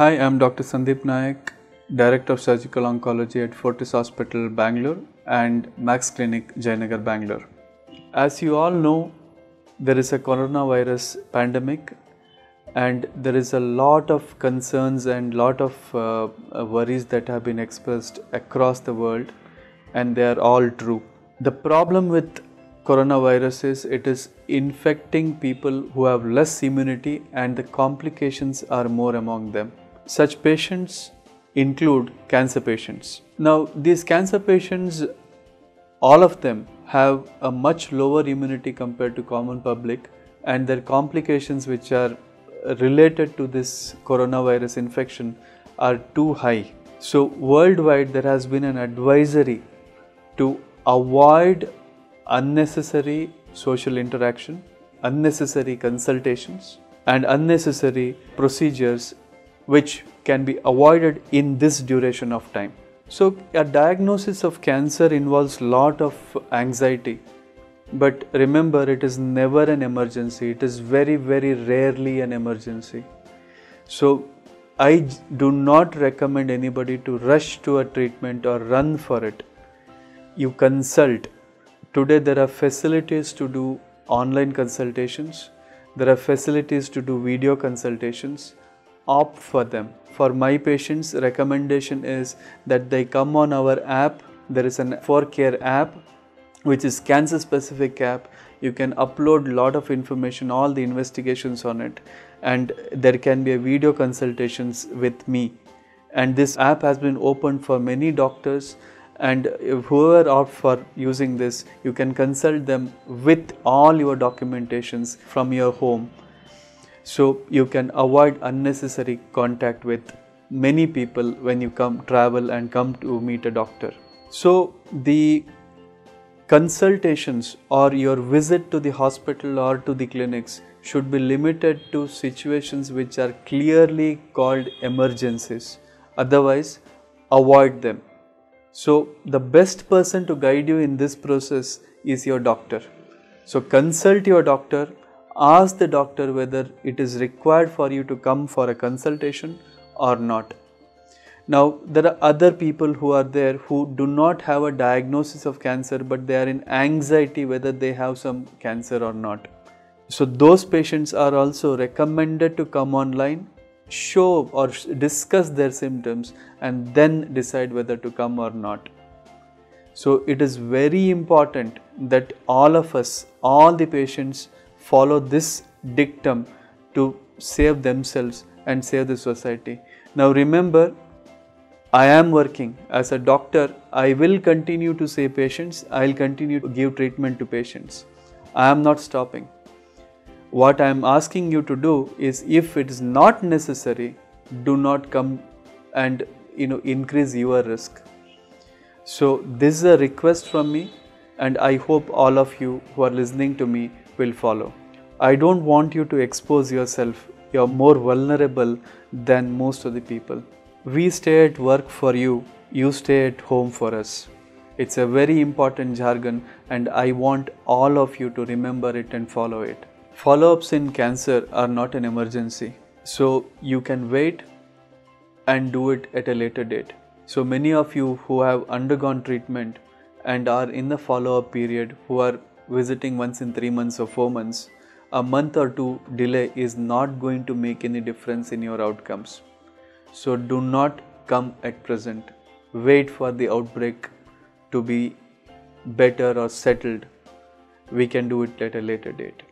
Hi, I'm Dr. Sandeep Nayak, Director of Surgical Oncology at Fortis Hospital, Bangalore and MACS Clinic, Jayanagar, Bangalore. As you all know, there is a coronavirus pandemic and there is a lot of concerns and lot of uh, uh, worries that have been expressed across the world and they are all true. The problem with coronavirus is it is infecting people who have less immunity and the complications are more among them. Such patients include cancer patients. Now these cancer patients all of them have a much lower immunity compared to common public and their complications which are related to this coronavirus infection are too high. So worldwide there has been an advisory to avoid unnecessary social interaction, unnecessary consultations and unnecessary procedures which can be avoided in this duration of time. So a diagnosis of cancer involves lot of anxiety but remember, it is never an emergency. It is very, very rarely an emergency. So, I do not recommend anybody to rush to a treatment or run for it. You consult. Today, there are facilities to do online consultations, there are facilities to do video consultations. Opt for them. For my patients, recommendation is that they come on our app. There is an 4Care app which is cancer specific app you can upload lot of information all the investigations on it and there can be a video consultations with me and this app has been opened for many doctors and whoever opt for using this you can consult them with all your documentations from your home so you can avoid unnecessary contact with many people when you come travel and come to meet a doctor so the Consultations or your visit to the hospital or to the clinics should be limited to situations which are clearly called emergencies. Otherwise, avoid them. So, the best person to guide you in this process is your doctor. So, consult your doctor, ask the doctor whether it is required for you to come for a consultation or not. Now, there are other people who are there who do not have a diagnosis of cancer, but they are in anxiety whether they have some cancer or not. So, those patients are also recommended to come online, show or discuss their symptoms, and then decide whether to come or not. So, it is very important that all of us, all the patients, follow this dictum to save themselves and save the society. Now, remember, I am working as a doctor. I will continue to save patients. I will continue to give treatment to patients. I am not stopping. What I am asking you to do is if it is not necessary, do not come and you know increase your risk. So this is a request from me and I hope all of you who are listening to me will follow. I don't want you to expose yourself. You're more vulnerable than most of the people. We stay at work for you, you stay at home for us. It's a very important jargon, and I want all of you to remember it and follow it. Follow ups in cancer are not an emergency, so you can wait and do it at a later date. So, many of you who have undergone treatment and are in the follow up period, who are visiting once in three months or four months, a month or two delay is not going to make any difference in your outcomes. So do not come at present. Wait for the outbreak to be better or settled. We can do it at a later date.